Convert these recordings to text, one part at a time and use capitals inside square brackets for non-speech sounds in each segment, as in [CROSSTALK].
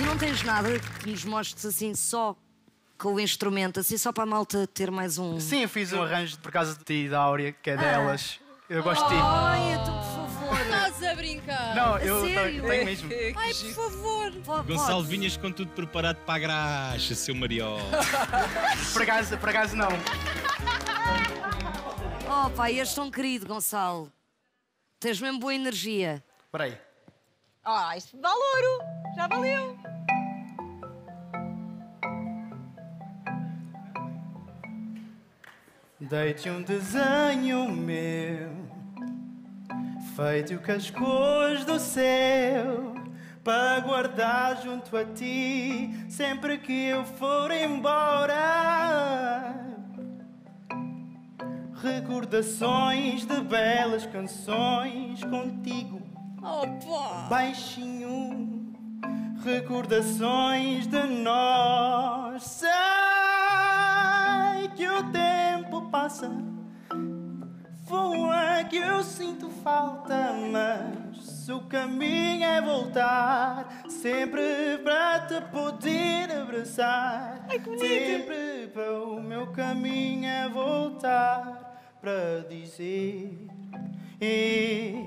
Tu não tens nada que nos mostres assim só com o instrumento, assim só para a malta ter mais um. Sim, eu fiz um arranjo por causa de ti e da Áurea, que é delas. Eu gosto de ti. Ai, então, por favor. Estás a brincar? Não, eu sério? tenho, mesmo. [LAUGHS] Ai, por favor. Gonçalo, vinhas com tudo preparado para a graxa, seu mariola. [LAUGHS] Por acaso, por acaso não. Oh, pá, és tão querido, Gonçalo. Tens mesmo boa energia. Espera aí. Ah, isto vale ouro. Já valeu. Dei-te um desenho meu, feito com as cores do céu, para guardar junto a ti, sempre que eu for embora. Recordações de belas canções contigo, Opa! baixinho. Recordações de nós. Sei que o tempo passa, voa que eu sinto falta, mas o caminho é voltar, sempre para te poder abraçar. sempre para o meu caminho é voltar para dizer. "Eh,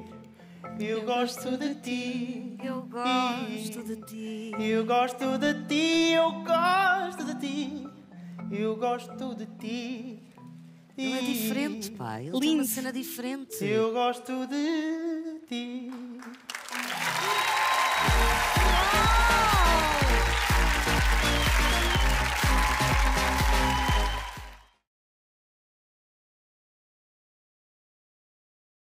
Eu gosto de ti. Eu gosto de ti. Eu gosto de ti, eu gosto de ti. Eu gosto de ti. Ele é diferente, pá. Ele tem Lindo. uma cena diferente. Eu gosto de ti.